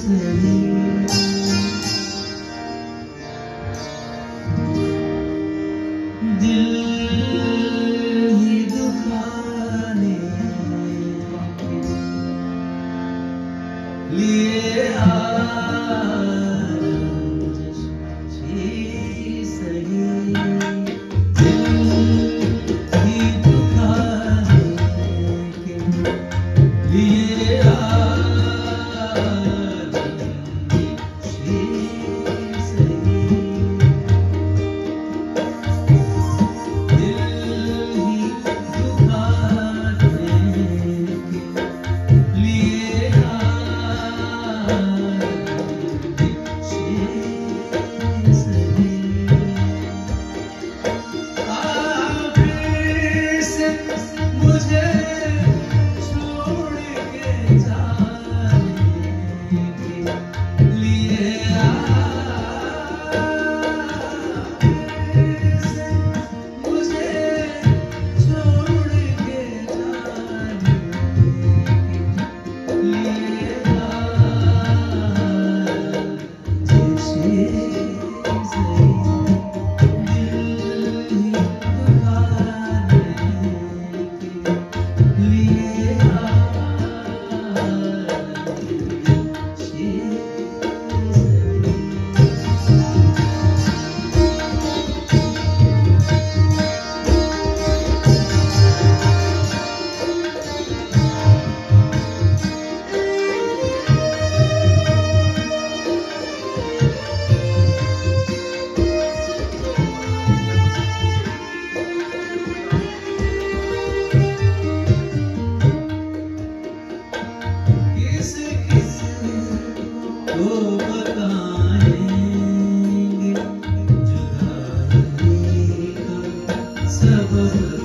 Christmas. आज Santos